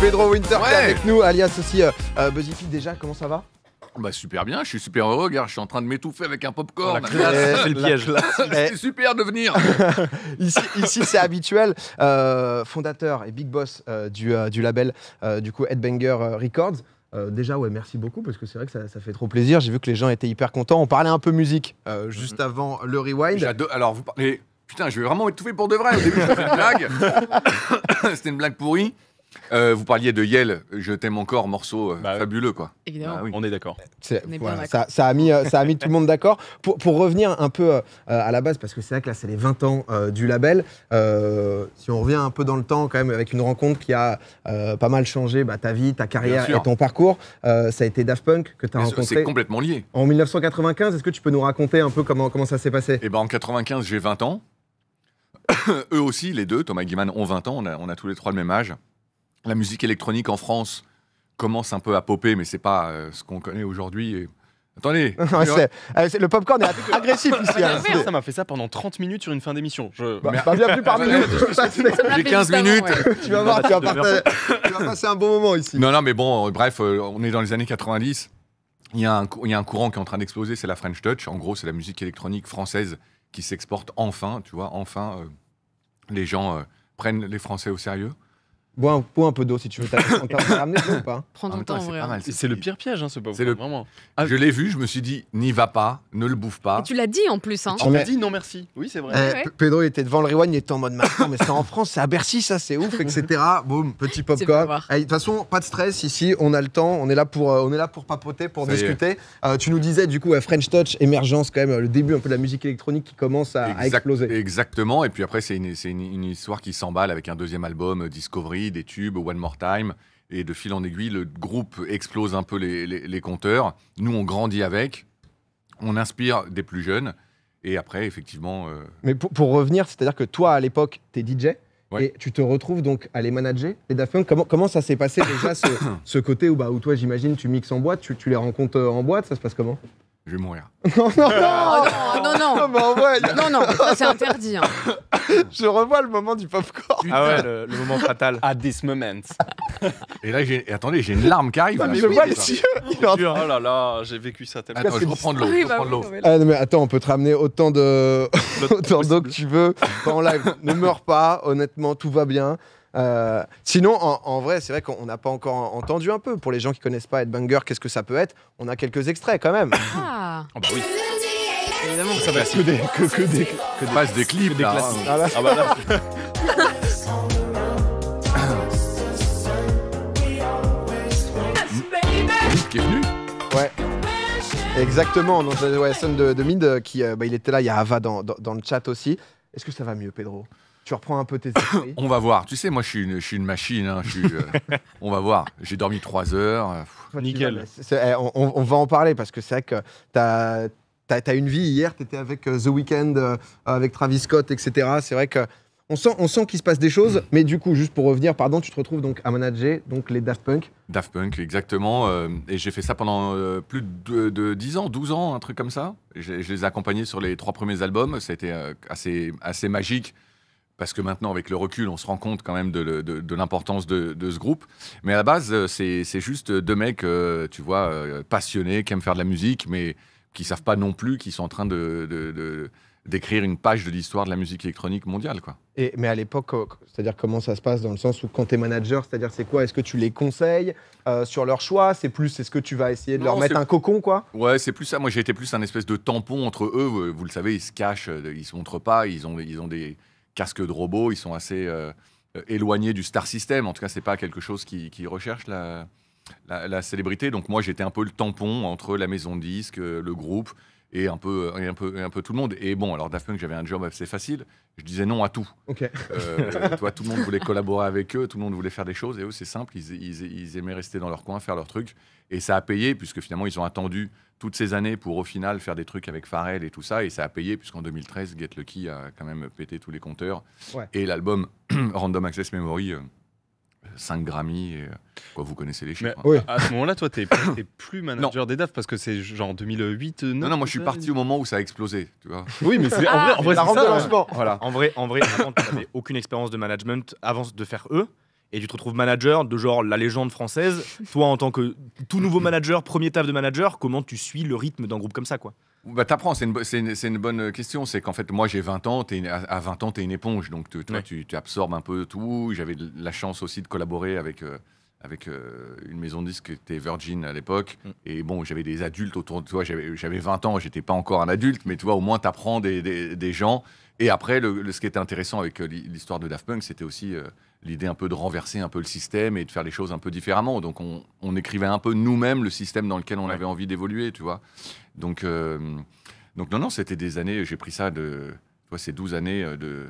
Pedro Winter qui est Ouais. avec nous, alias aussi euh, euh, Buzzy. Déjà, comment ça va Bah super bien, je suis super heureux, regarde, je suis en train de m'étouffer avec un popcorn. C'est le piège. classe. C'est super de venir. Ici, ici c'est habituel. Euh, fondateur et big boss euh, du, euh, du label, euh, du coup, Headbanger Records. Euh, déjà, ouais, merci beaucoup parce que c'est vrai que ça, ça fait trop plaisir. J'ai vu que les gens étaient hyper contents. On parlait un peu musique euh, juste avant le rewind. Alors vous parlez. Putain, je vais vraiment étouffer pour de vrai. Au début, fait une blague. C'était une blague pourrie. Euh, vous parliez de Yel, Je t'aime encore, morceau euh, Bah fabuleux quoi. Évidemment. Ah oui. On est d'accord. Voilà, ça, ça a mis, euh, ça a mis tout le monde d'accord. Pour, pour revenir un peu euh, à la base, parce que c'est vrai que là, c'est les 20 ans euh, du label. euh, si on revient un peu dans le temps, quand même, avec une rencontre qui a euh, pas mal changé bah, ta vie, ta carrière et ton parcours, euh, ça a été Daft Punk que tu as Mais C'est rencontré complètement lié. en 1995. Est-ce que tu peux nous raconter un peu comment, comment ça s'est passé? Et ben en 95, j'ai 20 ans. Eux aussi, les deux, Thomas et Guiman, ont 20 ans. On a, on a tous les trois le même âge. La musique électronique en France commence un peu à popper, mais c'est pas euh, ce qu'on connaît aujourd'hui. Et- Attendez, euh, c'est- Le popcorn est agressif ici. hein. Ça, ça m'a fait ça pendant 30 minutes sur une fin d'émission. Je... Bah, bah, bienvenue parmi nous. j'ai 15 minutes. tu vas voir, tu vas, De partager- tu vas passer un bon moment ici. Non, non, mais bon, euh, bref, euh, on est dans les années 90. Il y, a un, cou- il y a un courant qui est en train d'exploser, c'est la French Touch. En gros, c'est la musique électronique française qui s'exporte enfin, tu vois, enfin, euh, les gens euh, prennent les Français au sérieux. Bois un, bois un peu d'eau si tu veux. T'as ramené de l'eau ou pas? Prends En ton temps, temps, c'est vrai. le pire piège, hein, ce pauvre. C'est le- Vraiment. Je l'ai vu, je me suis dit, n'y va pas, ne le bouffe pas. Et tu l'as dit en plus, hein. Tu On m'a dit non merci. Oui, c'est vrai. Eh, ouais. Pedro il était devant le rewind, il était en mode maintenant, mais c'est en France, c'est à Bercy, ça c'est ouf, etc. Boum, petit popcorn. Eh, De toute façon, pas de stress ici, on a le temps, on est là pour, euh, on est là pour papoter, pour Ça discuter. Euh, tu nous disais du coup euh, French Touch, émergence quand même, euh, le début un peu de la musique électronique qui commence à, à Exact- exploser. Exactement. Et puis après, c'est une, c'est une- une histoire qui s'emballe avec un deuxième album, euh, Des tubes, One More Time. Et de fil en aiguille, le groupe explose un peu les, les- les compteurs. Nous, on grandit avec. On inspire des plus jeunes. Et après, effectivement, euh, Mais pour, pour revenir, c'est-à-dire que toi à l'époque, t'es DJ. Ouais. Et tu te retrouves donc à les manager, les Daft Punk. Comment, comment ça s'est passé déjà ce, ce côté où, bah, où toi j'imagine tu mixes en boîte, tu, tu les rencontres euh, en boîte, ça se passe comment? Je vais mourir. Non, non, Oh, non, non, Non, non. en vrai, a- Non, non, ça c'est interdit. hein. je revois le moment du popcorn. Ah ouais, le, le moment fatal. À this moment. Et là, j'ai- et attendez, j'ai une larme qui arrive. Ah, mais je vois les yeux. Oh là là, j'ai vécu ça tellement. Attends, je reprends de l'eau. Oui, je bah de oui, l'eau. non, Ah, non, mais attends, on peut te ramener autant de autant d'eau que tu veux pas en live. ne meurs pas, honnêtement, tout va bien. Euh, sinon, en, en vrai, c'est vrai qu'on n'a pas encore entendu un peu. Pour les gens qui connaissent pas Headbanger, qu'est-ce que ça peut être? On a quelques extraits quand même. Ah, Ah bah oui. évidemment. Ça va Que des, que, que des- Que de passe des clips, des là. classiques. Ah là. Ah bah là. Qui est venu? Ouais. Exactement. Donc, ouais, Son de, de Mid, euh, qui, euh, bah, il était là. Il y a Ava dans, dans- dans le chat aussi. Est-ce que ça va mieux, Pedro? Tu reprends un peu tes esprits. On va voir. Tu sais, moi, je suis une, je suis une machine. hein, je suis, euh, on va voir. J'ai dormi trois heures. euh, tu Nickel. eh, on, va en parler parce que c'est vrai que t'as as, une vie. Hier, tu étais avec euh, The Weeknd, euh, avec Travis Scott, etc. C'est vrai que on sent, on sent qu'il se passe des choses. Mais du coup, juste pour revenir, pardon, tu te retrouves donc à manager donc les Daft Punk. Daft Punk, exactement. euh, et j'ai fait ça pendant euh, plus de, de 10 ans, 12 ans, un truc comme ça. Je, je les ai accompagnés sur les trois premiers albums. Ça a été euh, assez, assez magique. Parce que maintenant, avec le recul, on se rend compte quand même de, le- de- de l'importance de, de ce groupe. Mais à la base, euh, c'est juste deux mecs, euh, tu vois, euh, passionnés, qui aiment faire de la musique, mais qui savent pas non plus qu'ils sont en train de- d'écrire une page de l'histoire de la musique électronique mondiale, quoi. Et, mais à l'époque, c'est-à-dire comment ça se passe dans le sens où quand tu es manager, c'est-à-dire c'est quoi? Est-ce que tu les conseilles euh, sur leur choix? C'est plus, est-ce que tu vas essayer de leur mettre un cocon, quoi? Ouais, c'est plus ça. Moi, j'ai été plus un espèce de tampon entre eux. Vous- le savez, ils se cachent, ils se montrent pas. Ils ont, ils ont des casques de robots. Ils sont assez euh, euh, éloignés du star system. En tout cas, c'est pas quelque chose qui, recherche la, la, la célébrité. Donc moi, j'étais un peu le tampon entre la maison de disques, euh, le groupe et un peu, et un peu, et un peu tout le monde. Et bon, alors Daft Punk, j'avais un job assez facile. Je disais non à tout. Euh, tu vois, tout le monde voulait collaborer avec eux, tout le monde voulait faire des choses, et eux, c'est simple, ils, ils- ils aimaient rester dans leur coin, faire leur truc, et ça a payé, puisque finalement, ils ont attendu toutes ces années pour au final faire des trucs avec Pharrell et tout ça, et ça a payé, puisqu'en 2013, Get Lucky a quand même pété tous les compteurs, Ouais. et l'album Random Access Memory, 5 Grammy, et, euh, quoi, vous connaissez les Mais chiffres. hein. Oui. à ce moment-là, toi, t'es t'es plus manager des DAF parce que c'est genre 2008. Non, non, moi je suis parti au moment où ça a explosé, tu vois. Oui, mais c'est en vrai, en vrai La c'est rampe ça, de ouais. lancement. Voilà. En vrai, en vrai, avant, tu n'avais aucune expérience de management avant de faire eux. Et tu te retrouves manager de genre la légende française. Toi, en tant que tout nouveau manager, premier taf de manager, comment tu suis le rythme d'un groupe comme ça, quoi? Bah, t'apprends, c'est une, bonne question. C'est qu'en fait, moi, j'ai 20 ans, une- à à 20 ans, tu es une éponge. Donc, tu- toi, Ouais. tu, tu absorbes un peu tout. J'avais la chance aussi de collaborer avec, euh, avec euh, une maison de disques qui était Virgin à l'époque. Mm. Et bon, j'avais des adultes autour de toi. J'avais j'avais 20 ans, j'étais pas encore un adulte, mais tu vois, au moins, tu apprends des, des- des gens. Et après, le, le- ce qui était intéressant avec euh, l'hi- l'histoire de Daft Punk, c'était aussi euh, l'idée un peu de renverser un peu le système et de faire les choses un peu différemment. Donc, on, on écrivait un peu nous-mêmes le système dans lequel on Ouais. avait envie d'évoluer, tu vois. Donc, euh, donc non, non, c'était des années, j'ai pris ça de, tu vois, ces 12 années euh, de...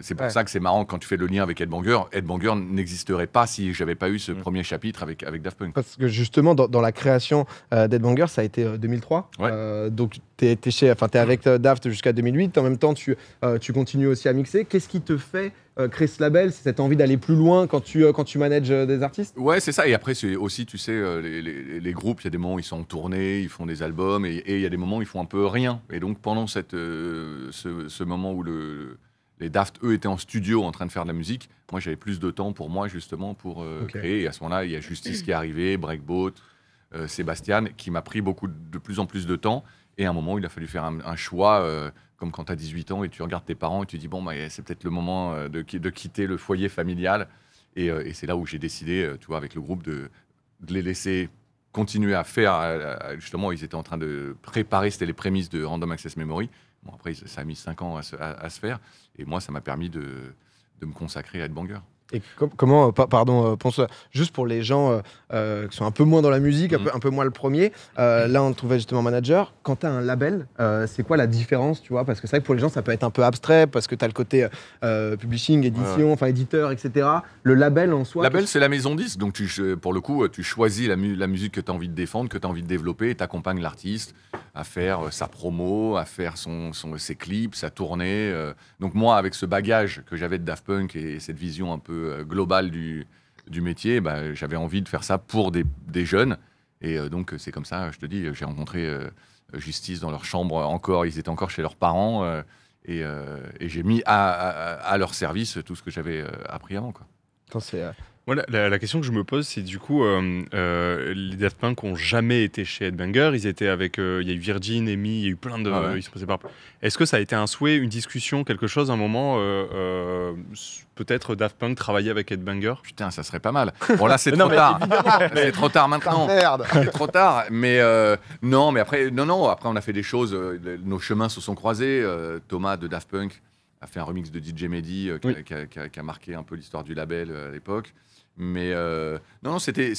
c'est pour Ouais. ça que c'est marrant quand tu fais le lien avec Ed Banger. Ed Banger n'existerait pas si j'avais pas eu ce Mm. premier chapitre avec, avec Daft Punk. Parce que justement, dans, dans la création euh, d'Headbanger, ça a été euh, 2003. Ouais. Euh, donc, tu es, chez, enfin, es avec euh, Daft jusqu'à 2008. En même temps, tu, euh, tu continues aussi à mixer. Qu'est-ce qui te fait euh, créer ce label? C'est cette envie d'aller plus loin quand tu, euh, quand tu manages euh, des artistes? Ouais, c'est ça. Et après, c'est aussi, tu sais, euh, les, les- les groupes, il y a des moments où ils sont en tournée, ils font des albums, et il y a des moments où ils font un peu rien. Et donc, pendant cette, euh, ce, ce moment où le, les Daft, eux, étaient en studio en train de faire de la musique, moi, j'avais plus de temps pour moi, justement, pour euh, créer. Et à ce moment-là, il y a Justice qui est arrivé, Breakboat, euh, Sébastien, qui m'a pris beaucoup, de plus en plus de temps. Et à un moment il a fallu faire un, un choix, euh, comme quand tu as 18 ans et tu regardes tes parents et tu dis, bon, bah, c'est peut-être le moment euh, de, qui- de quitter le foyer familial. Et, et c'est là où j'ai décidé, tu vois, avec le groupe, de, de les laisser continuer à faire. justement, ils étaient en train de préparer, c'était les prémices de Random Access Memory. Après, ça a mis 5 ans à se, faire. Et moi, ça m'a permis de, de me consacrer à Headbanger. Et com- comment, euh, pa- pardon, euh, juste pour les gens euh, qui sont un peu moins dans la musique, un, Mhm. peu, un peu moins le premier, là on trouvait justement manager. Quand tu as un label, c'est quoi la différence, tu vois? Parce que c'est vrai que pour les gens ça peut être un peu abstrait, parce que tu as le côté publishing, édition, enfin éditeur, etc. Le label en soi. Label, c'est la maison disque. Donc, tu, pour le coup, tu choisis la, mu- la musique que tu as envie de défendre, que tu as envie de développer, et tu accompagnes l'artiste à faire sa promo, à faire son, son- ses clips, sa tournée. Donc, moi, avec ce bagage que j'avais de Daft Punk et cette vision un peu euh, globale du, métier, bah, j'avais envie de faire ça pour des, jeunes. Et euh, donc, c'est comme ça, je te dis, j'ai rencontré euh, Justice dans leur chambre encore, ils étaient encore chez leurs parents. euh, et j'ai mis à, leur service tout ce que j'avais appris avant. Quoi. Voilà, la, la question que je me pose, c'est du coup, euh, euh, les Daft Punk ont jamais été chez Headbanger. Ils étaient avec, euh, il y a eu Virgin, Amy, il y a eu plein de. Ah ouais. ils sont passés par- Est-ce que ça a été un souhait, une discussion, quelque chose, un moment, euh, euh, peut-être Daft Punk travailler avec Headbanger Putain, ça serait pas mal. Bon, là, c'est trop mais tard. C'est trop tard Ah, maintenant. merde C'est trop tard. Mais euh, non, mais après, non, non. Après, on a fait des choses. euh, nos chemins se sont croisés. Euh, Thomas de Daft Punk a fait un remix de DJ Mehdi euh, qui, a- Oui. qui a, qui a- qui a marqué un peu l'histoire du label euh, à l'époque. Mais euh, non, non, c'était,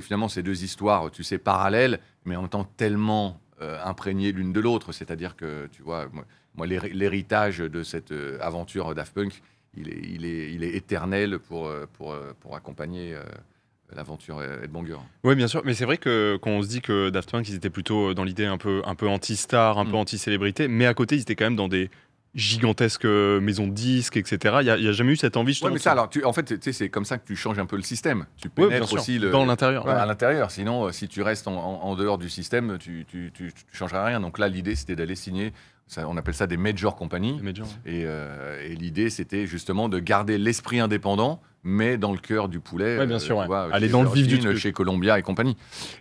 finalement ces deux histoires, tu sais, parallèles, mais en même temps tellement euh, imprégnées l'une de l'autre. C'est-à-dire que, tu vois, moi, moi, l'héri- l'héritage de cette euh, aventure Daft Punk, il est, il est, il est éternel pour, pour, pour accompagner euh, l'aventure Headbanger. Oui, bien sûr. Mais c'est vrai que quand on se dit que Daft Punk, ils étaient plutôt dans l'idée un peu, un peu anti-star, un Mm. peu anti-célébrité, mais à côté, ils étaient quand même dans des gigantesques euh, maisons de disques, etc. Il n'y a, jamais eu cette envie, Ouais, justement. mais ça, alors, tu, en fait, c'est comme ça que tu changes un peu le système. Tu Ouais, pénètres sûr, aussi le, dans l'intérieur. Ouais, à l'intérieur. Sinon, euh, si tu restes en, en- en dehors du système, tu, tu, tu, tu changeras rien. Donc là, l'idée, c'était d'aller signer, ça, on appelle ça des major compagnies. Ouais. Et, euh, et l'idée, c'était justement de garder l'esprit indépendant, mais dans le cœur du poulet. Ouais, bien euh, sûr, tu ouais. vois, Aller dans le vif du truc. Chez Columbia et compagnie.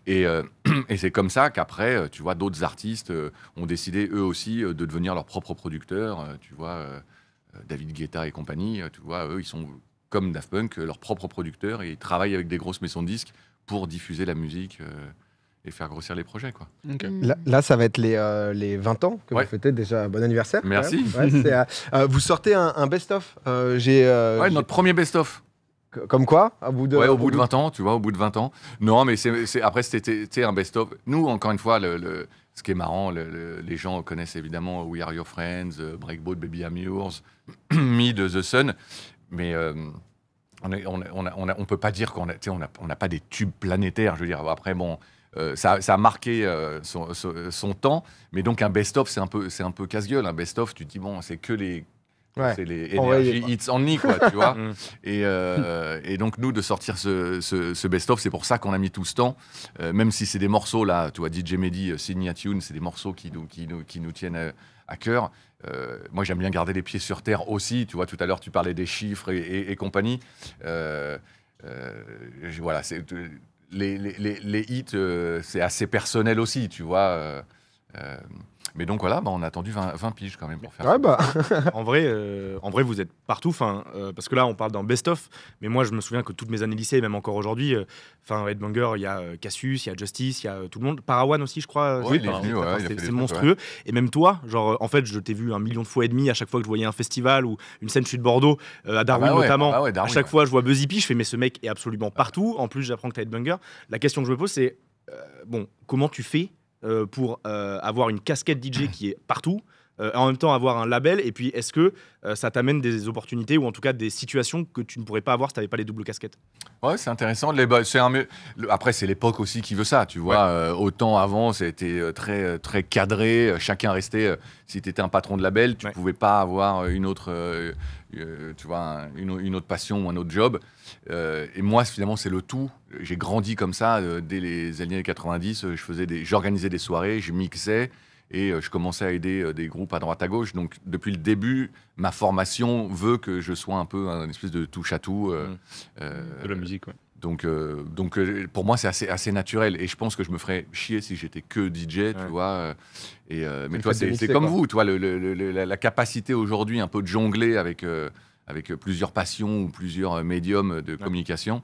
Et, euh, et c'est comme ça qu'après, euh, tu vois, d'autres artistes euh, ont décidé eux aussi euh, de devenir leurs propres producteurs. euh, tu vois, David Guetta et compagnie, euh, tu vois, eux, ils sont comme Daft Punk, euh, leurs propres producteurs, et ils travaillent avec des grosses maisons de disques pour diffuser la musique euh, et faire grossir les projets, quoi. Ok. Là, là, ça va être les, euh, les 20 ans que Ouais. vous fêtez déjà. Bon anniversaire. Merci. Ouais, euh, euh, vous sortez un, un best-of. Euh, j'ai, euh, Ouais, j'ai- notre premier best-of. Comme quoi au bout de, Ouais, au bout de 20 ans, tu vois, au bout de 20 ans. Non, mais c'est, après, c'était un best-of. Nous, encore une fois, le, le- ce qui est marrant, le- le- les gens connaissent évidemment We Are Your Friends, euh, Breakboat, Baby I'm Yours, Me de The Sun, mais euh, on ne on, a- on, a- on, a- on peut pas dire qu'on a, sais, on a- on n'a pas des tubes planétaires. Je veux dire, après, bon. euh, ça, ça a marqué euh, son, son- son temps, mais donc un best-of, c'est un peu, c'est un peu casse-gueule. Un best-of, tu te dis, bon, c'est que les, Ouais. C'est les Energy Hits Only, quoi, tu vois. Mm. Et, euh, et donc, nous, de sortir ce, ce- ce best-of, c'est pour ça qu'on a mis tout ce temps. Euh, même si c'est des morceaux, là, tu vois, DJ Mehdi, euh, Signia Tune, c'est des morceaux qui nous, qui nous, qui nous tiennent à cœur. Euh, moi, j'aime bien garder les pieds sur terre aussi. Tu vois, tout à l'heure, tu parlais des chiffres et, et- et compagnie. Voilà, c'est les, les, les- les hits, c'est assez personnel aussi, tu vois. Euh, euh, mais donc voilà, bah, on a attendu 20, 20 piges quand même pour faire Ouais, ça. bah. en vrai, euh, en vrai, vous êtes partout. Enfin, euh, parce que là, on parle d'un best-of, mais moi, je me souviens que toutes mes années lycée, même encore aujourd'hui, euh, enfin, Headbanger, il y a euh, Cassius, il y a Justice, il y a euh, tout le monde. Parawan aussi, je crois. Euh, ouais, a c'est- monstrueux. Et même toi, genre, euh, en fait, je t'ai vu un million de fois et demi à chaque fois que je voyais un festival ou une scène Chute Bordeaux, euh, à Darwin Ah bah ouais, notamment. ah bah ouais, Darwin, à chaque ouais. fois, je vois Buzzy P, je fais, mais ce mec est absolument partout. En plus, j'apprends que tu Headbanger. La question que je me pose, c'est euh, bon, comment tu fais euh, pour euh, avoir une casquette DJ qui est partout euh, en même temps avoir un label et puis est-ce que euh, ça t'amène des opportunités ou en tout cas des situations que tu ne pourrais pas avoir si tu n'avais pas les doubles casquettes? Ouais, c'est intéressant. Les, bah, un, le- après, c'est l'époque aussi qui veut ça, tu vois. Euh, autant avant, c'était très, très cadré. Chacun restait. si tu étais un patron de label, tu Ouais. pouvais pas avoir une autre, tu vois, un- une, une autre passion ou un autre job. Et moi, finalement, c'est le tout. J'ai grandi comme ça dès les années 90. euh, Je faisais des, j'organisais des soirées, je mixais. Et euh, je commençais à aider euh, des groupes à droite à gauche. Donc, depuis le début, ma formation veut que je sois un peu un espèce de touche à tout. euh, Mm. euh, De la musique, ouais. donc, euh, donc euh, pour moi, c'est assez, assez naturel. Et je pense que je me ferais chier si j'étais que DJ, tu vois. Et, mais toi, c'est comme quoi. vous, toi, le- le- le- la, la capacité aujourd'hui un peu de jongler avec, avec plusieurs passions ou plusieurs médiums de communication.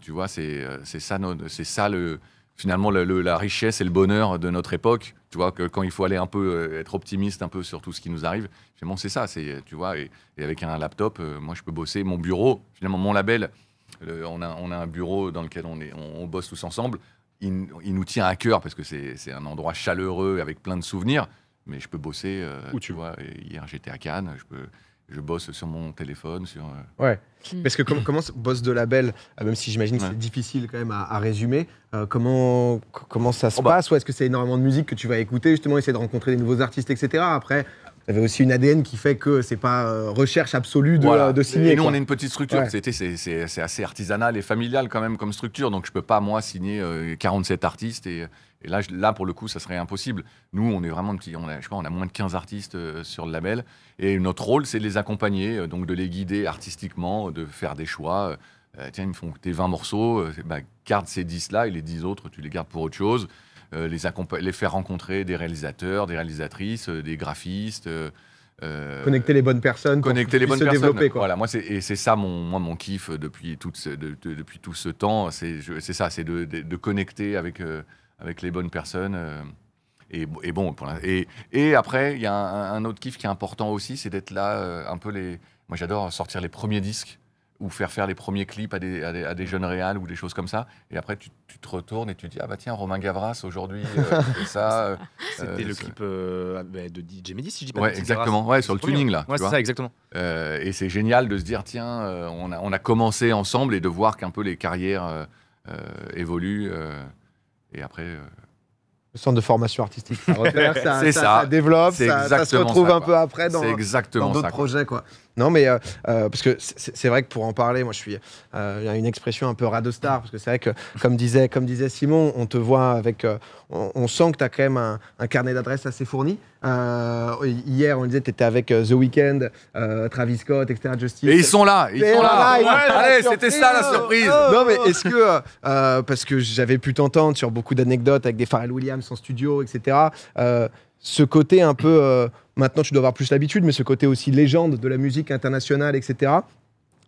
tu vois, c'est ça, c'est ça le, finalement le- le- la richesse et le bonheur de notre époque. Tu vois, que quand il faut aller un peu euh, être optimiste un peu sur tout ce qui nous arrive, finalement, c'est ça. C'est, tu vois, et, et avec un laptop, euh, moi, je peux bosser. Mon bureau, finalement, mon label, le- on, a, on a un bureau dans lequel on, est, on, on bosse tous ensemble. Il, il nous tient à cœur parce que c'est un endroit chaleureux avec plein de souvenirs. Mais je peux bosser. euh, Où tu vois. Hier, j'étais à Cannes. Je, peux, je bosse sur mon téléphone. Sur, euh, Ouais. Mm. Parce que com- comment ce boss de label, euh, même si j'imagine que Ouais. c'est difficile quand même à, à résumer, euh, comment, comment ça se Oh bah. passe? Ou est-ce que c'est énormément de musique que tu vas écouter, justement, essayer de rencontrer des nouveaux artistes, etc. Après, vous avez aussi une ADN qui fait que c'est pas euh, recherche absolue de, Voilà. de signer. Et nous, quoi. on est une petite structure. Ouais. C'est, assez artisanal et familial quand même comme structure. Donc, je peux pas, moi, signer euh, 47 artistes. Et, et là, là, pour le coup, ça serait impossible. Nous, on est vraiment petit. On a, je sais pas, on a moins de 15 artistes euh, sur le label. Et notre rôle, c'est de les accompagner, euh, donc de les guider artistiquement, de faire des choix. Euh, tiens, ils me font tes 20 morceaux. euh, bah, garde ces 10-là et les 10 autres, tu les gardes pour autre chose. Euh, les, faire rencontrer des réalisateurs, des réalisatrices, euh, des graphistes. euh, Connecter les bonnes personnes, connecter les bonnes se personnes. développer. Quoi. Voilà, moi c'est et c'est ça mon moi mon kiff depuis tout ce, de- de- depuis tout ce temps, c'est c'est ça, c'est de, de- connecter avec euh, avec les bonnes personnes. euh, et, et bon, pour et, et après, il y a un, un autre kiff qui est important aussi, c'est d'être là un peu les. Moi, j'adore sortir les premiers disques ou faire faire les premiers clips à des, à des, à des jeunes réals ou des choses comme ça. Et après, tu, tu te retournes et tu dis ah bah tiens, Romain Gavras aujourd'hui euh, fait ça. euh, C'était euh, le clip euh, bah, de DJ Mehdi, si je dis pas de Ouais, exactement. Ouais, sur le tuning là. Ouais, c'est ça, exactement. Euh, et c'est génial de se dire, tiens, euh, on, a, on a commencé ensemble et de voir qu'un peu les carrières euh, euh, évoluent. euh, et après, euh, Le centre de formation artistique, ça repère, ça, C'est ça, ça. ça développe, ça, ça se retrouve ça, un peu après dans, d'autres projets quoi. Non mais euh, euh, parce que c'est vrai que pour en parler, moi je suis, euh, il y a une expression un peu radostar parce que c'est vrai que comme disait comme disait Simon, on te voit avec, on, on sent que tu as quand même un, un carnet d'adresses assez fourni. Hier on disait tu étais avec The Weeknd, Travis Scott, etc. Justice. Et ils sont là, ils sont là. Allez, c'était ça la surprise. Non, mais est-ce que, parce que j'avais pu t'entendre sur beaucoup d'anecdotes avec des Pharrell Williams en studio, etc., ce côté un peu, euh, maintenant tu dois avoir plus l'habitude, mais ce côté aussi légende de la musique internationale, etc.,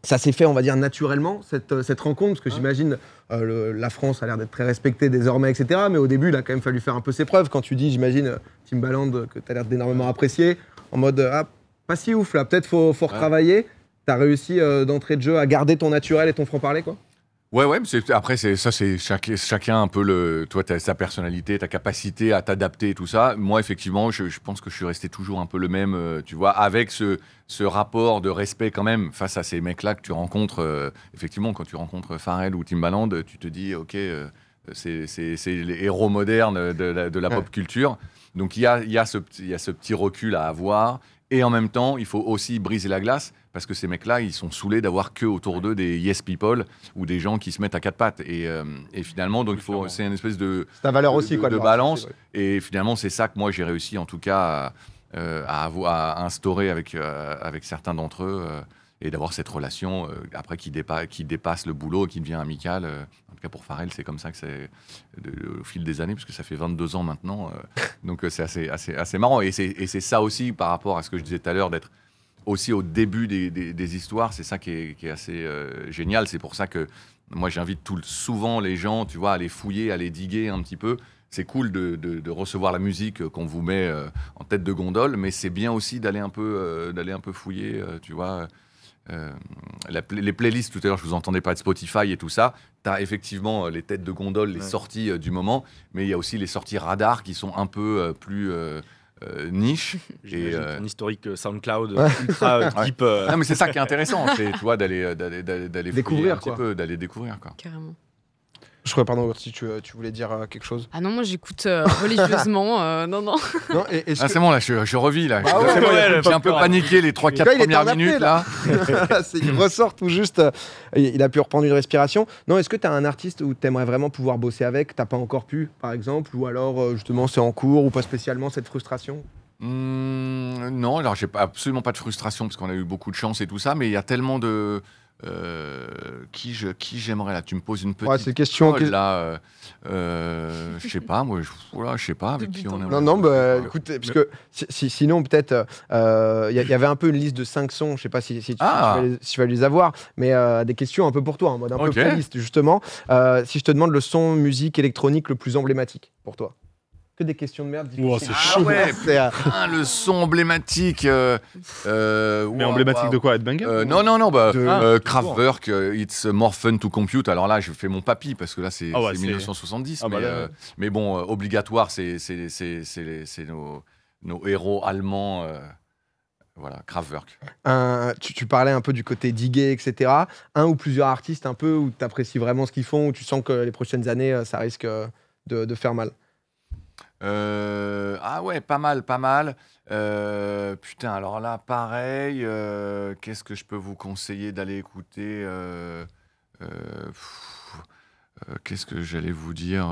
ça s'est fait, on va dire, naturellement, cette, euh, cette rencontre, parce que j'imagine euh, le- la France a l'air d'être très respectée désormais, etc., mais au début, il a quand même fallu faire un peu ses preuves. Quand tu dis, j'imagine, Timbaland, que tu as l'air d'énormément apprécier, en mode, ah, pas si ouf là, peut-être faut, faut retravailler. T'as réussi euh, d'entrée de jeu à garder ton naturel et ton franc-parler, quoi? Ouais, ouais, mais après, c'est, ça, c'est chaque- chacun un peu le. Toi, tu sa personnalité, ta capacité à t'adapter et tout ça. Moi, effectivement, je, je pense que je suis resté toujours un peu le même, euh, tu vois, avec ce, ce rapport de respect quand même face à ces mecs-là que tu rencontres. euh, effectivement, quand tu rencontres Pharrell ou Timbaland, tu te dis, OK, euh, c'est, les héros modernes de la, de la Ouais. pop culture. Donc, il y a, il y, a ce, petit- il y a ce petit recul à avoir. Et en même temps, il faut aussi briser la glace parce que ces mecs-là, ils sont saoulés d'avoir que autour d'eux des yes people ou des gens qui se mettent à quatre pattes. Et, euh, et finalement, donc faut, c'est une espèce de, C'est ta valeur de- aussi, quoi. de balance. et finalement, c'est ça que moi j'ai réussi en tout cas à, euh, à, avoir, à instaurer avec, euh, avec certains d'entre eux et d'avoir cette relation après qui, dépa- qui dépasse le boulot, qui devient amicale. en tout cas pour Pharrell, c'est comme ça que c'est au fil des années, puisque ça fait 22 ans maintenant. donc c'est assez, assez, assez marrant. Et c'est ça aussi par rapport à ce que je disais tout à l'heure, d'être aussi au début des, des- des histoires. C'est ça qui est, qui est assez euh, génial. C'est pour ça que moi j'invite souvent les gens, tu vois, à les fouiller, à les diguer un petit peu c'est cool de, de- de recevoir la musique qu'on vous met euh, en tête de gondole, mais c'est bien aussi d'aller un peu, euh, d'aller un peu fouiller, tu vois. la les playlists, tout à l'heure, je vous entendais pas de Spotify et tout ça. Tu as effectivement les têtes de gondole, les Ouais. sorties du moment, mais il y a aussi les sorties radar qui sont un peu plus euh, niche. J'imagine euh, ton historique euh, SoundCloud ultra euh, deep. euh, Non, mais c'est ça qui est intéressant, c'est d'aller Découvrir, un petit peu, d'aller découvrir quoi. Carrément. Je crois, pardon, si tu, tu voulais dire euh, quelque chose. Ah non, moi j'écoute euh, religieusement. euh, non, non. Non, et- est-ce Ah, que- c'est bon là, je, je revis là. Ah ouais, j'ai un peu paniqué les 3-4 Le gars, il est premières minutes là. là. C'est- il ressort tout juste. euh, il a pu reprendre une respiration. Non, est-ce que tu as un artiste où tu aimerais vraiment pouvoir bosser avec T'as pas encore pu, par exemple Ou alors, euh, justement, c'est en cours ou pas spécialement cette frustration? Mmh, non, alors j'ai pas- absolument pas de frustration parce qu'on a eu beaucoup de chance et tout ça, mais il y a tellement de euh, qui je qui j'aimerais là? Tu me poses une petite Ouais, c'est question. colle, là. euh, euh, je sais pas, moi, je, voilà, je sais pas avec qui but on Non, non, bah, écoute, parce que si- si- sinon, peut-être, euh, il y, il y avait un peu une liste de 5 sons, je sais pas si, si tu, Ah. si tu vas les, si tu vas les avoir, mais euh, des questions un peu pour toi, en mode un Ok. peu playlist, justement. Euh, si je te demande le son musique électronique le plus emblématique pour toi Que des questions de merde c'est Ah chaud. ouais, euh, Ah, le son emblématique. euh, euh, Mais wow, emblématique wow. de quoi Headbanger Euh, non, non, non, bah, De- euh, Ah, Kraftwerk, euh, It's more fun to compute. Alors là, je fais mon papy parce que là, c'est Ah ouais, c'est c'est- 1970. Ah bah mais, là, euh, mais bon, euh, obligatoire, c'est c'est- c'est- c'est les- c'est nos, nos héros allemands. euh, voilà, Kraftwerk. un- tu, tu parlais un peu du côté digué, etc. Un ou plusieurs artistes un peu où tu apprécies vraiment ce qu'ils font, où tu sens que les prochaines années, euh, ça risque euh, de, de faire mal. Euh, ah ouais, pas mal, pas mal. Euh, putain, alors là, pareil. euh, Qu'est-ce que je peux vous conseiller d'aller écouter pff, Qu'est-ce que j'allais vous dire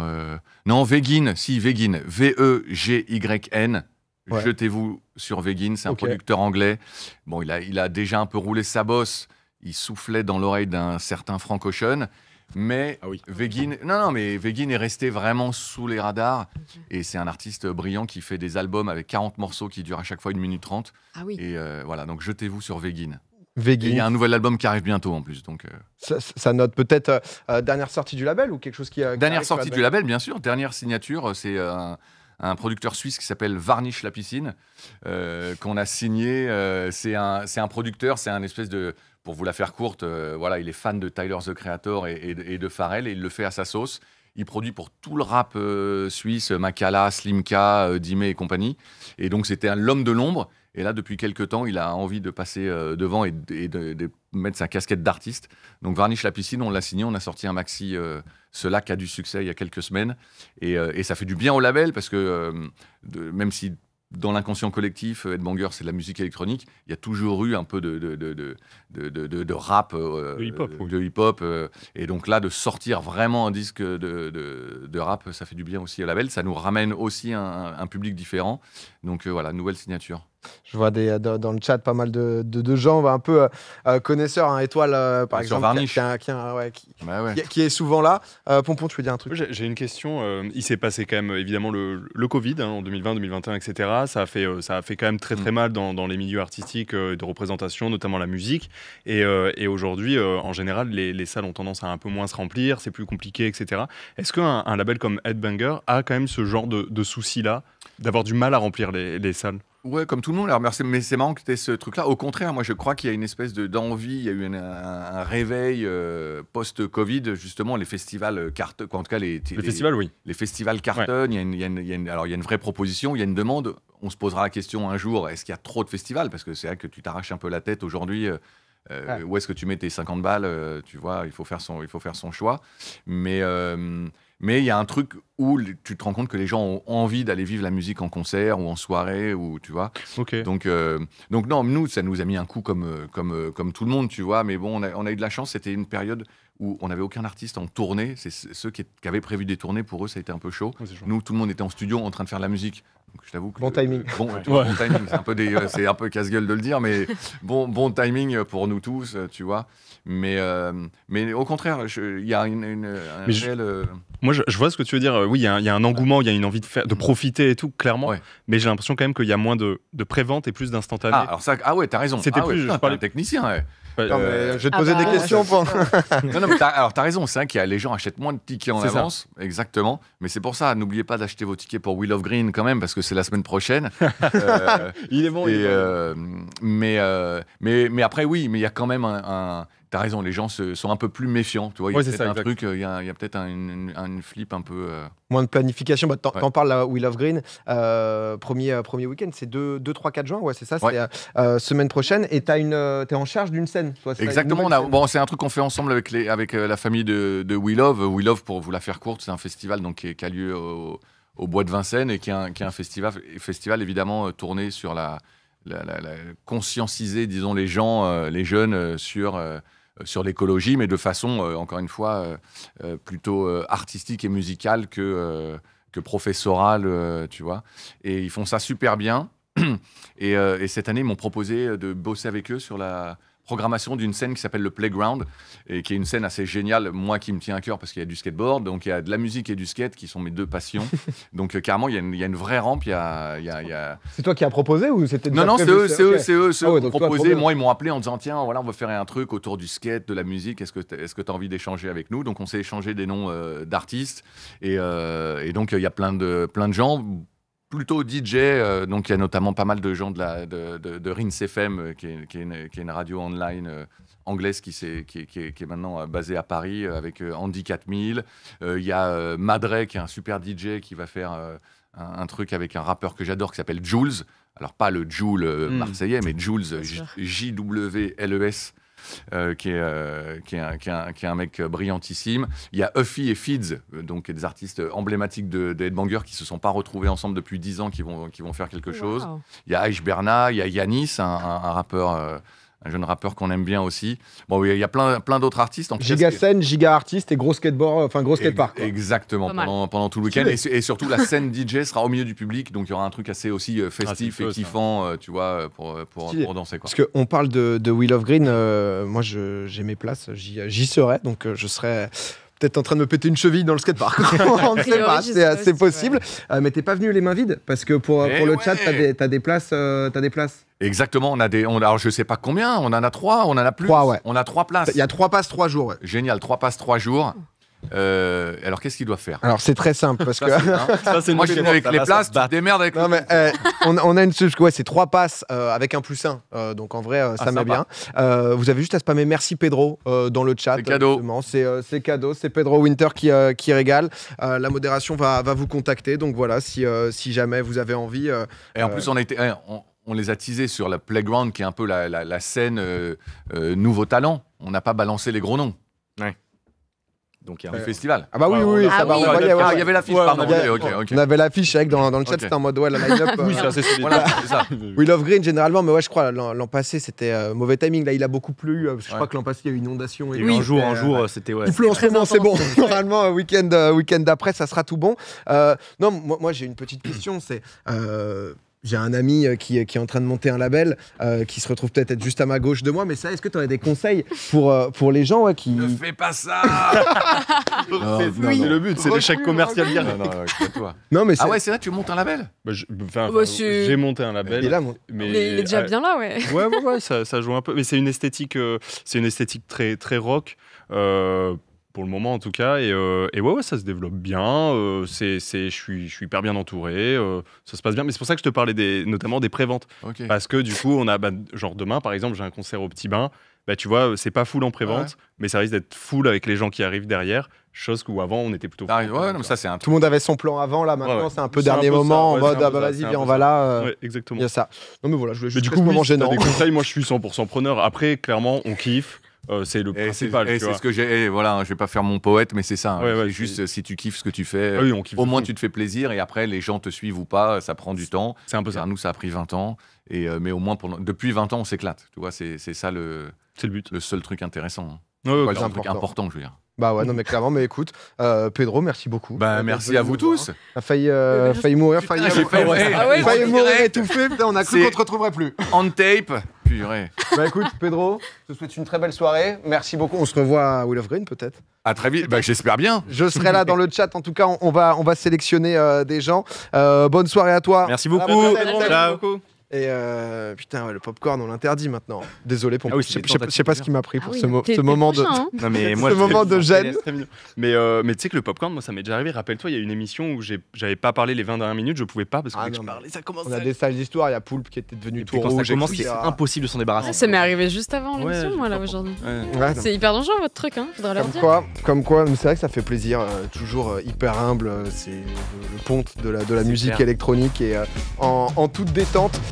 Non, Vegin, si, Vegin. V-E-G-Y-N. Ouais. Jetez-vous sur Vegin, c'est un producteur anglais. Bon, il a, il a déjà un peu roulé sa bosse. Il soufflait dans l'oreille d'un certain Frank Ocean. Mais Ah oui. Vegin, non, non, mais Vegin est resté vraiment sous les radars. Et c'est un artiste brillant qui fait des albums avec 40 morceaux qui durent à chaque fois 1 minute 30. Ah oui. Et euh, voilà, donc jetez-vous sur Vegin. Et Vegan. il y a un nouvel album qui arrive bientôt en plus. Donc, euh, Ça, ça note peut-être euh, euh, dernière sortie du label ou quelque chose qui. euh, qui Dernière sortie du label, bien sûr. Dernière signature, c'est euh, un, un producteur suisse qui s'appelle Varnish la piscine, euh, qu'on a signé. euh, c'est un, c'est un producteur, c'est un espèce de. Pour vous la faire courte, euh, voilà, il est fan de Tyler the Creator et, de- Pharrell et il le fait à sa sauce. Il produit pour tout le rap euh, suisse, Makala, Slimka, euh, Dime et compagnie. Et donc c'était l'homme de l'ombre. Et là, depuis quelques temps, il a envie de passer euh, devant et, de- et de, de mettre sa casquette d'artiste. Donc Varnish la piscine, on l'a signé, on a sorti un maxi, euh, ce lac a du succès il y a quelques semaines. Et, ça fait du bien au label parce que même si dans l'inconscient collectif, euh, Headbanger, c'est de la musique électronique, il y a toujours eu un peu de, de, de, de, de- rap. euh, De hip-hop, oui. euh, et donc là, de sortir vraiment un disque de, de, de rap, ça fait du bien aussi au label. Ça nous ramène aussi un, un public différent. Donc euh, voilà, nouvelle signature. Je vois des, dans, dans le chat pas mal de, de, de gens un peu euh, euh, connaisseurs, hein, étoile euh, par Sur exemple, Varnish. qui, a- qui a- ouais, qui- Bah ouais. qui- qui est souvent là. Euh, Pompon, tu veux dire un truc? J'ai une question. euh, il s'est passé quand même évidemment le, le Covid hein, en 2020, 2021, etc. Ça a fait, euh, ça a fait quand même très très Mm. mal dans, dans les milieux artistiques euh, de représentation, notamment la musique. Et, euh, et aujourd'hui, euh, en général, les, les salles ont tendance à un peu moins se remplir, c'est plus compliqué, etc. Est-ce qu'un un label comme Headbanger a quand même ce genre de, de souci-là, d'avoir du mal à remplir les, les salles? Ouais, comme tout le monde. Alors, merci, mais c'est marrant que tu aies ce truc-là. Au contraire, moi, je crois qu'il y a une espèce de- d'envie, il y a eu un, un- un réveil euh, post-Covid, justement, les festivals euh, cartonnent, en tout cas, les, Le les- festival, oui. les festivals cartonnent. Il y a une- il y a une- il y a une- alors, il y a une vraie proposition, il y a une demande. On se posera la question un jour est-ce qu'il y a trop de festivals? Parce que c'est vrai que tu t'arraches un peu la tête aujourd'hui. euh, euh, Ouais. Où est-ce que tu mets tes 50 balles euh, Tu vois, il faut faire son, il faut faire son choix. Mais, euh, Mais il y a un truc où tu te rends compte que les gens ont envie d'aller vivre la musique en concert ou en soirée, ou tu vois. Donc, euh, donc non, nous, ça nous a mis un coup comme, comme, comme tout le monde, tu vois. Mais bon, on a, on a eu de la chance. C'était une période où on n'avait aucun artiste en tournée. C'est ceux qui, qui avaient prévu des tournées, pour eux, ça a été un peu chaud. Ouais, c'est chaud. Nous, tout le monde était en studio en train de faire de la musique. Donc, je t'avoue que Bon timing. Bon, Ouais. bon timing. C'est un peu des, euh, c'est un peu casse-gueule de le dire, mais bon, bon timing pour nous tous, euh, tu vois. Mais, euh, mais au contraire, il y a une, une- un réel, euh, Moi, je, je vois ce que tu veux dire. Oui, il y, a un- il y a un engouement, il y a une envie de, faire, de profiter et tout, clairement. Ouais. Mais j'ai l'impression quand même qu'il y a moins de, de prévente et plus d'instantané. Ah, alors ça, ah ouais, t'as raison. C'était ah ouais, plus- putain, je t'es parlais- un technicien. ouais. Non, mais euh, je vais te Ah poser bah, des questions. pour- non, non, mais t'as, alors t'as raison, c'est vrai qu'il y a, les gens achètent moins de tickets en C'est ça. avance, exactement. Mais c'est pour ça, n'oubliez pas d'acheter vos tickets pour Wheel of Green quand même, parce que c'est la semaine prochaine. Euh, il est bon. il et, est bon. euh, mais, euh, mais, mais après, oui, mais il y a quand même un. un- T'as raison, les gens se- sont un peu plus méfiants. Tu vois, il y a Ouais, peut-être un exact. truc, euh, il y a, peut-être un- une, une flip un peu. euh, Moins de planification. Bah, T'en Ouais. parles là, We Love Green. Euh, premier, premier week-end, c'est 2, 2, 3, 4 juin. Ouais, c'est ça. Ouais. C'est euh, semaine prochaine. Et tu es en charge d'une scène. toi, Exactement. on nouvelle a- scène. bon, c'est un truc qu'on fait ensemble avec, les, avec la famille de, de We Love. We Love, pour vous la faire courte, c'est un festival donc, qui, a lieu au, au Bois de Vincennes et qui est un, qui est un festival, festival évidemment tourné sur la, la, la- la- conscientiser, disons, les gens, euh, les jeunes euh, sur, euh, sur l'écologie, mais de façon, euh, encore une fois, euh, euh, plutôt artistique et musicale que, que professorale, tu vois. Et ils font ça super bien. Et, et cette année, ils m'ont proposé de bosser avec eux sur la programmation d'une scène qui s'appelle le Playground, et qui est une scène assez géniale, moi qui me tient à cœur parce qu'il y a du skateboard, donc il y a de la musique et du skate qui sont mes deux passions. donc euh, carrément, il y, a une- il y a une vraie rampe, il y a... C'est toi qui as proposé ou c'était Non, non, c'est eux, c'est eux, c'est eux, c'est Ah eux proposé. Moi, ils m'ont appelé en disant tiens, voilà, on va faire un truc autour du skate, de la musique. Est-ce que tu as envie d'échanger avec nous? Donc, on s'est échangé des noms euh, d'artistes et, euh, et donc il y a plein de plein de gens. Plutôt DJ, euh, donc il y a notamment pas mal de gens de, la, de, de, de Rince FM, euh, qui est, qui est une, qui est une radio online euh, anglaise qui, est- qui est, maintenant basée à Paris avec Andy 4000. Euh, Il y a Madre, qui est un super DJ qui va faire un, un truc avec un rappeur que j'adore qui s'appelle Jules. Alors, pas le Jules euh, Mm. marseillais, mais Jules. J-W-L-E-S. Euh, qui, est, euh, qui, est un, qui, est un, qui est un mec brillantissime. Il y a Huffy et Fids, euh, donc des artistes emblématiques de, de Headbanger qui se sont pas retrouvés ensemble depuis 10 ans, qui vont, qui vont faire quelque chose. Wow. Il y a Aïch Berna, il y a Yanis, un, rappeur, un jeune rappeur qu'on aime bien aussi. Bon, oui, il y a plein, plein d'autres artistes. En Giga scène, giga artiste et gros skateboard, enfin gros skatepark. quoi. Exactement, pendant, pendant tout le week-end. Et, su- et surtout, la scène DJ sera au milieu du public, donc il y aura un truc assez aussi euh, festif c'est le et kiffant, euh, tu vois, pour, pour, Stylé. pour danser. Quoi. Parce qu'on parle de, de Wheel of Green, euh, moi je- j'ai mes places, j'y j'y serai, donc euh, je serai peut-être en train de me péter une cheville dans le skatepark. On ne sait pas, c'est possible. Euh, mais t'es pas venu les mains vides, parce que pour, Eh pour le ouais. chat, t'as des, des places. euh, t'as des places. Exactement, on a des. On, alors, je sais pas combien, on en a trois, on en a plus. Trois, ouais. On a trois places. Il y a trois passes, trois jours. ouais. Génial, trois passes, trois jours. Euh, alors, qu'est-ce qu'il doit faire? Alors c'est très simple, parce que. Ça, c'est- hein. Ça, c'est Moi, une je suis avec les places, tu te démerdes avec Non mais euh, on, on a une ouais, c'est trois passes euh, avec un plus un, euh, donc en vrai euh, ça Ah, sympa. bien. Euh, vous avez juste à spammer merci Pedro euh, dans le chat. C'est cadeau. C'est euh, cadeau, c'est Pedro Winter qui, euh, qui régale. Euh, la modération va, va vous contacter, donc voilà si, euh, si jamais vous avez envie. euh, Et en Euh, plus, on, a été, hein, on, on les a teasés sur la Playground, qui est un peu la, la- la scène euh, euh, nouveau talent. On n'a pas balancé les gros noms Donc, il y a un- festival. Ah bah oui oui, ça Ah va. oui. Ah, il y avait- l'affiche, pardon. on avait- l'affiche avec dans, dans le chat, c'était en mode ouais la line-up. Oui, euh, c'est assez solide. Voilà, c'est ça. We Love Green généralement, mais ouais, je crois l'an passé c'était euh, mauvais timing. Là, il a beaucoup plu. euh, parce que Je crois que l'an passé il y a eu une inondation. Et un jour, un euh, jour, euh, c'était ouais. Il pleut en ce moment, c'est bon. Normalement, week-end, euh, week-end d'après, ça sera tout bon. Euh, non, moi, j'ai une petite question. C'est euh, j'ai un ami euh, qui, qui est en train de monter un label, euh, qui se retrouve peut-être être juste à ma gauche de moi. Mais ça, est-ce que tu aurais des conseils pour euh, pour les gens ouais, qui Ne fais pas ça Non, C'est non, c'est non. le but, c'est l'échec commercial direct. Non, non, toi. Non, mais c'est Ah ouais, c'est vrai, tu montes un label Bah, enfin, Bah, J'ai monté un label. Et là, mon- mais Il est, il est déjà euh, bien là, ouais. Ouais, ouais, ouais, ça, ça joue un peu. Mais c'est une esthétique, euh, c'est une esthétique très, très rock. Pour le moment en tout cas et, euh, et ouais, ouais ça se développe bien euh, c'est je suis je suis hyper bien entouré euh, ça se passe bien mais c'est pour ça que je te parlais des notamment des préventes Ok. parce que du coup on a bah, genre demain par exemple j'ai un concert au petit bain bah tu vois c'est pas full en prévente Ouais. mais ça risque d'être full avec les gens qui arrivent derrière chose où avant on était plutôt full Ouais, non, ça, c'est un tout le monde avait son plan avant. Là, maintenant, Ouais, ouais. c'est un peu un dernier ça, moment en mode ah bah vas-y, viens, on va là. euh, Ouais, exactement Il y a ça. Non, mais voilà, je voulais Mais juste du coup, moment gênant. des conseils, moi je suis 100% preneur. Après, clairement, on kiffe. Euh, c'est le principal. et c'est ce que j'ai. et Voilà, hein, je vais pas faire mon poète, mais c'est ça. hein. Ouais, ouais, c'est juste si tu kiffes ce que tu fais, Ah oui, on kiffe au moins tu te fais plaisir et après les gens te suivent ou pas, ça prend du temps. C'est un peu ça. Nous, ça a pris 20 ans, et, euh, mais au moins pendant, depuis 20 ans, on s'éclate. Tu vois, c'est c'est ça le, C'est le but. le seul truc intéressant. Ouais, ouais, clairement. seul truc important. je veux dire. Bah ouais, non mais clairement, mais écoute, euh, Pedro, merci beaucoup. Bah, Euh, merci à vous tous. A failli, euh, failli mourir, failli, failli mourir. Ah ouais, failli mourir direct. étouffé. Putain, on a cru C'est- qu'on te retrouverait plus. On tape. Purée. Bah écoute, Pedro, je te souhaite une très belle soirée. Merci beaucoup. On se revoit à Will of Green peut-être. À très vite. Bah, J'espère bien. Je serai là dans le chat. En tout cas, on, on va, on va sélectionner euh, des gens. Euh, bonne soirée à toi. Merci beaucoup. Ciao. Et euh, putain, ouais, le popcorn, on l'interdit maintenant. Désolé pour Ah oui, je sais- je pas- je sais pas ce qui m'a pris Ah pour oui, ce, mo- moment de. hein. Non mais moi ce moment de gêne. Mais, euh, mais tu sais que le popcorn, moi, ça m'est déjà arrivé. Rappelle-toi, il y a une émission où j'avais pas parlé les 20 dernières minutes, je pouvais pas parce que Ah que non, je parlais, ça commence On a des sales histoires. Il y a Poulpe qui était devenu tout puis quand ça rouge. commence, c'est impossible de s'en débarrasser. Ah, Ça m'est arrivé juste avant l'émission, moi, là, aujourd'hui. C'est hyper dangereux, votre truc, hein. Faudra leur Comme dire. quoi, comme quoi, c'est vrai que ça fait plaisir, euh, toujours hyper humble, c'est le, ponte de la, musique électronique et en toute détente.